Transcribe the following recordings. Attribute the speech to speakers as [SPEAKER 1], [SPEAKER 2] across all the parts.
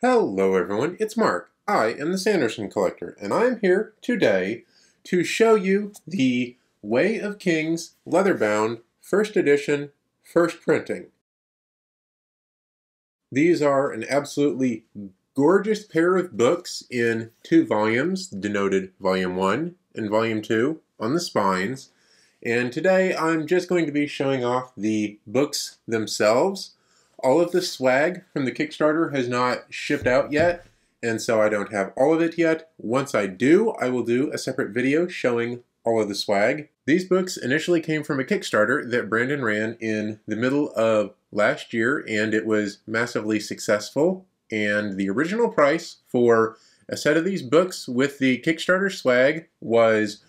[SPEAKER 1] Hello everyone, it's Mark. I am the Sanderson Collector, and I'm here today to show you the Way of Kings leather-bound first edition first printing. These are an absolutely gorgeous pair of books in two volumes, denoted Volume 1 and Volume 2 on the spines. And today I'm just going to be showing off the books themselves all of the swag from the Kickstarter has not shipped out yet, and so I don't have all of it yet. Once I do, I will do a separate video showing all of the swag. These books initially came from a Kickstarter that Brandon ran in the middle of last year, and it was massively successful. And the original price for a set of these books with the Kickstarter swag was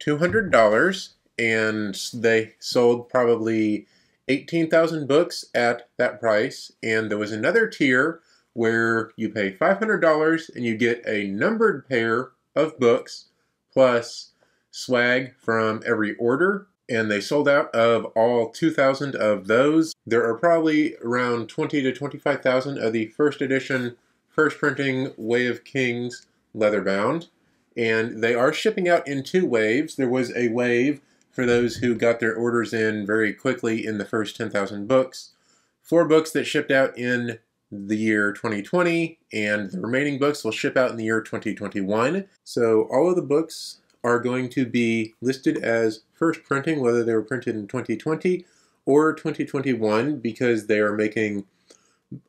[SPEAKER 1] $200, and they sold probably 18,000 books at that price, and there was another tier where you pay $500 and you get a numbered pair of books plus swag from every order. And they sold out of all 2,000 of those. There are probably around 20 to 25,000 of the first edition, first printing Way of Kings leather bound. And they are shipping out in two waves. There was a wave for those who got their orders in very quickly in the first 10,000 books. Four books that shipped out in the year 2020, and the remaining books will ship out in the year 2021. So all of the books are going to be listed as first printing, whether they were printed in 2020 or 2021, because they are making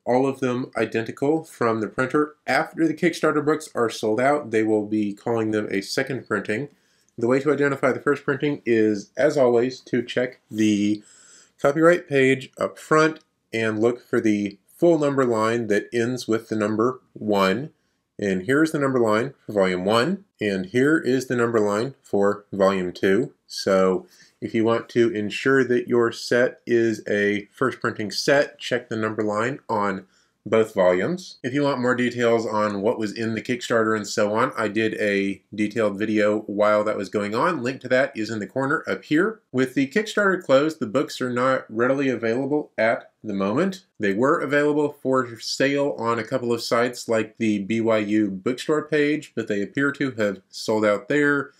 [SPEAKER 1] all of them identical from the printer. After the Kickstarter books are sold out, they will be calling them a second printing. The way to identify the first printing is, as always, to check the copyright page up front and look for the full number line that ends with the number 1. And here is the number line for volume 1, and here is the number line for volume 2. So if you want to ensure that your set is a first printing set, check the number line on both volumes. If you want more details on what was in the Kickstarter and so on, I did a detailed video while that was going on. Link to that is in the corner up here. With the Kickstarter closed, the books are not readily available at the moment. They were available for sale on a couple of sites like the BYU bookstore page, but they appear to have sold out there.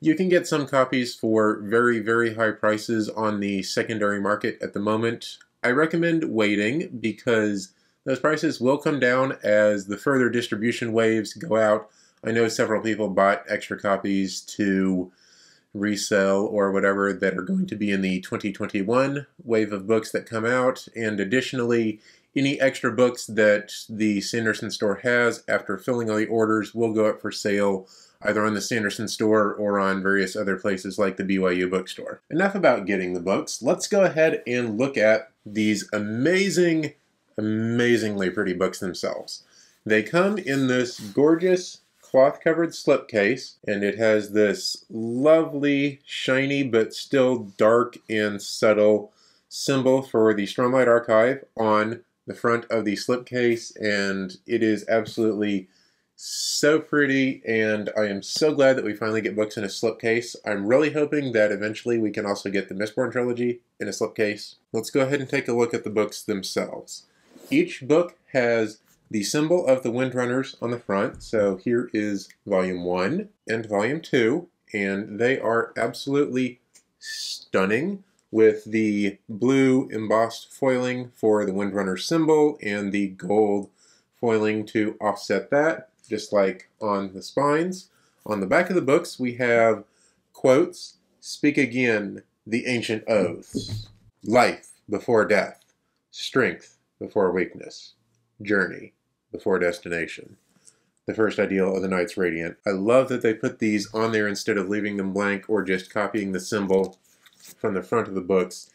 [SPEAKER 1] You can get some copies for very, very high prices on the secondary market at the moment. I recommend waiting because those prices will come down as the further distribution waves go out. I know several people bought extra copies to resell or whatever that are going to be in the 2021 wave of books that come out. And additionally, any extra books that the Sanderson store has after filling all the orders will go up for sale either on the Sanderson store or on various other places like the BYU bookstore. Enough about getting the books. Let's go ahead and look at these amazing amazingly pretty books themselves. They come in this gorgeous cloth covered slipcase and it has this lovely shiny but still dark and subtle symbol for the Stormlight Archive on the front of the slipcase and it is absolutely so pretty and I am so glad that we finally get books in a slipcase. I'm really hoping that eventually we can also get the Mistborn trilogy in a slipcase. Let's go ahead and take a look at the books themselves. Each book has the symbol of the Windrunners on the front. So here is volume one and volume two, and they are absolutely stunning with the blue embossed foiling for the Windrunner symbol and the gold foiling to offset that, just like on the spines. On the back of the books, we have quotes, speak again the ancient oaths, life before death, strength before weakness, journey before destination. The first ideal of the Knights Radiant. I love that they put these on there instead of leaving them blank or just copying the symbol from the front of the books.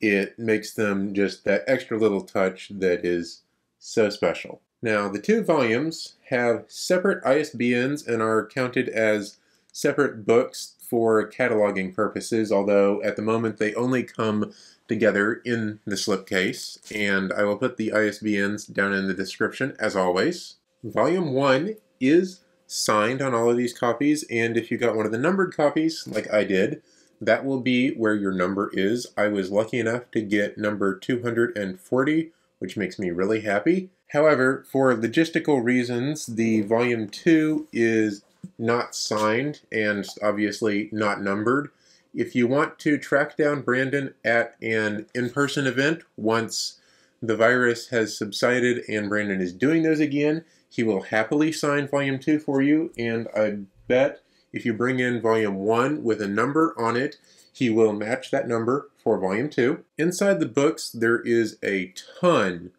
[SPEAKER 1] It makes them just that extra little touch that is so special. Now, the two volumes have separate ISBNs and are counted as separate books for cataloging purposes, although at the moment they only come together in the slipcase, and I will put the ISBNs down in the description as always. Volume 1 is signed on all of these copies, and if you got one of the numbered copies, like I did, that will be where your number is. I was lucky enough to get number 240 which makes me really happy. However, for logistical reasons, the Volume 2 is not signed and obviously not numbered. If you want to track down Brandon at an in-person event once the virus has subsided and Brandon is doing those again, he will happily sign Volume 2 for you, and I bet if you bring in Volume 1 with a number on it, he will match that number for Volume 2. Inside the books, there is a ton,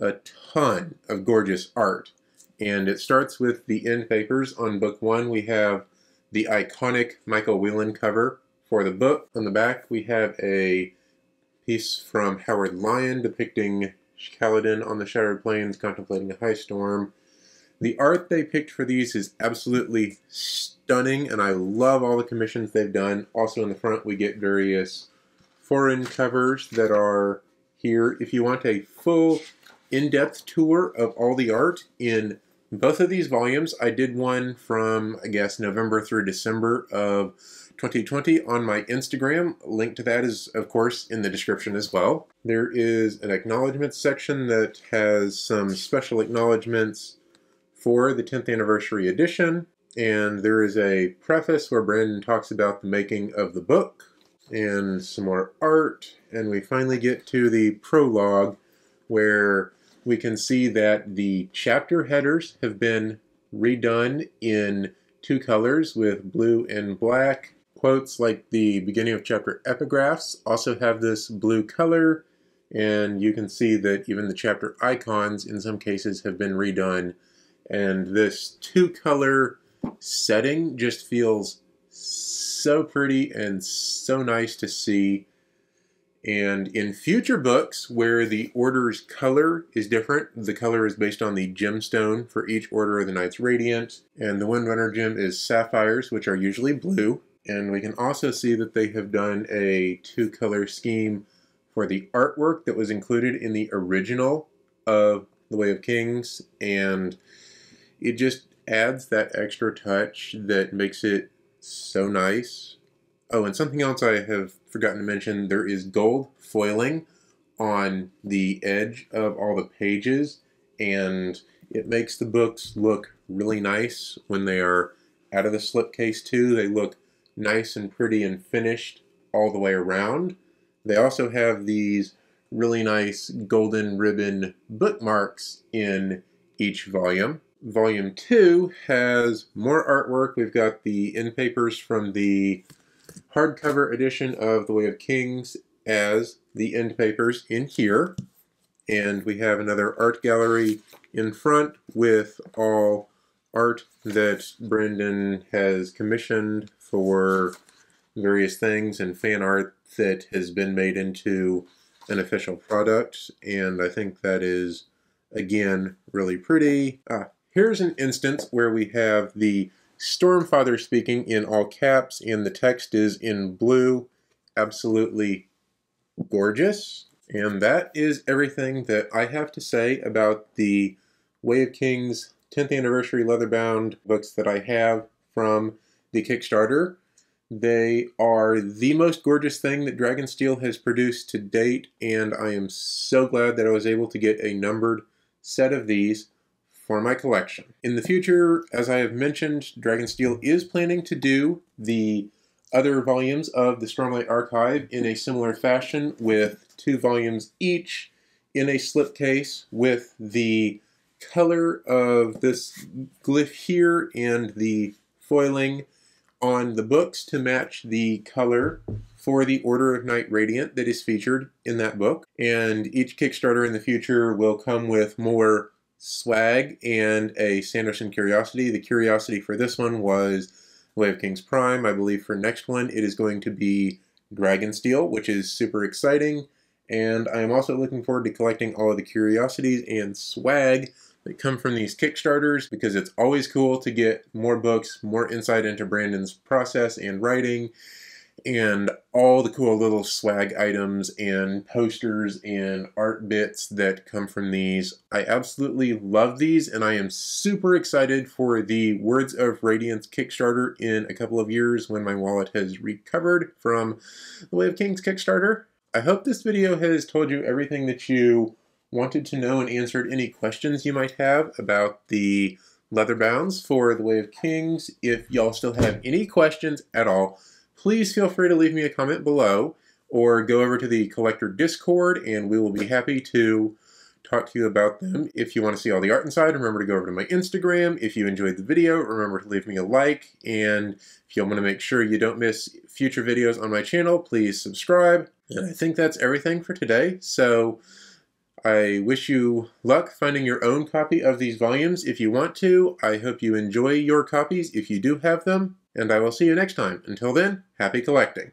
[SPEAKER 1] a ton of gorgeous art. And it starts with the end papers. On book one, we have the iconic Michael Whelan cover for the book. On the back, we have a piece from Howard Lyon depicting Kaladin on the Shattered Plains contemplating a high storm. The art they picked for these is absolutely stunning, and I love all the commissions they've done. Also in the front, we get various foreign covers that are here. If you want a full in-depth tour of all the art in both of these volumes, I did one from, I guess, November through December of 2020 on my Instagram. Link to that is, of course, in the description as well. There is an acknowledgments section that has some special acknowledgments for the 10th anniversary edition. And there is a preface where Brandon talks about the making of the book and some more art. And we finally get to the prologue where we can see that the chapter headers have been redone in two colors with blue and black. Quotes like the beginning of chapter epigraphs also have this blue color, and you can see that even the chapter icons in some cases have been redone. And this two color setting just feels so pretty and so nice to see. And in future books where the order's color is different, the color is based on the gemstone for each Order of the Knights Radiant, and the Windrunner gem is sapphires, which are usually blue. And we can also see that they have done a two-color scheme for the artwork that was included in the original of The Way of Kings, and it just adds that extra touch that makes it so nice. Oh, and something else I have forgotten to mention, there is gold foiling on the edge of all the pages, and it makes the books look really nice when they are out of the slipcase too. They look nice and pretty and finished all the way around. They also have these really nice golden ribbon bookmarks in each volume. Volume 2 has more artwork. We've got the end papers from the hardcover edition of The Way of Kings as the end papers in here. And we have another art gallery in front with all art that Brandon has commissioned for various things and fan art that has been made into an official product. And I think that is, again, really pretty. Ah, Here's an instance where we have the Stormfather speaking in all caps and the text is in blue. Absolutely gorgeous. And that is everything that I have to say about the Way of Kings 10th anniversary leather-bound books that I have from the Kickstarter. They are the most gorgeous thing that Dragonsteel has produced to date, and I am so glad that I was able to get a numbered set of these for my collection. In the future, as I have mentioned, Dragonsteel is planning to do the other volumes of the Stormlight Archive in a similar fashion with two volumes each in a slipcase with the color of this glyph here and the foiling on the books to match the color for the Order of Knight Radiant that is featured in that book. And each Kickstarter in the future will come with more swag and a Sanderson Curiosity. The Curiosity for this one was Way of Kings Prime. I believe for next one it is going to be Dragonsteel, which is super exciting. And I am also looking forward to collecting all of the curiosities and swag that come from these Kickstarters because it's always cool to get more books, more insight into Brandon's process and writing, and all the cool little swag items and posters and art bits that come from these. I absolutely love these and I am super excited for the Words of Radiance Kickstarter in a couple of years when my wallet has recovered from the Way of Kings Kickstarter. I hope this video has told you everything that you wanted to know and answered any questions you might have about the leather bounds for the Way of Kings. If y'all still have any questions at all, please feel free to leave me a comment below or go over to the collector discord and we will be happy to talk to you about them. If you want to see all the art inside, remember to go over to my Instagram. If you enjoyed the video, remember to leave me a like. And if you want to make sure you don't miss future videos on my channel, please subscribe. And I think that's everything for today. So I wish you luck finding your own copy of these volumes if you want to. I hope you enjoy your copies if you do have them. And I will see you next time. Until then, happy collecting.